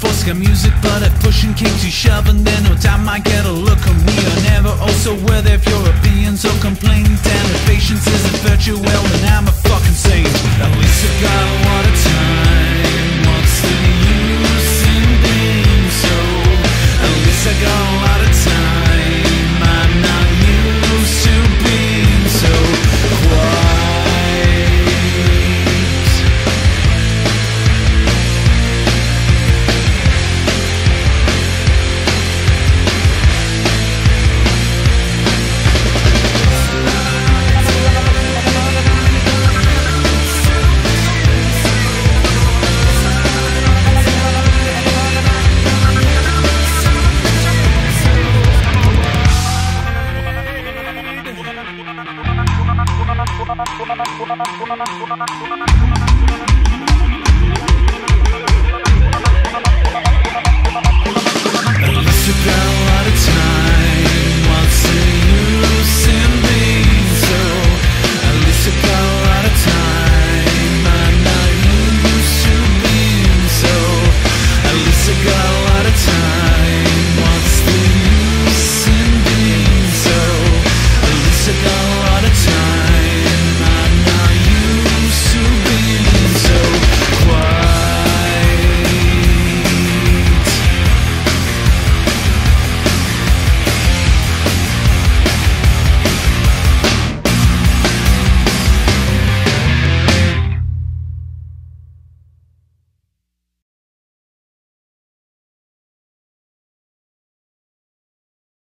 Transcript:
Fuska music, but at pushing kicks you and then no time I get. Unless you've got a lot of time.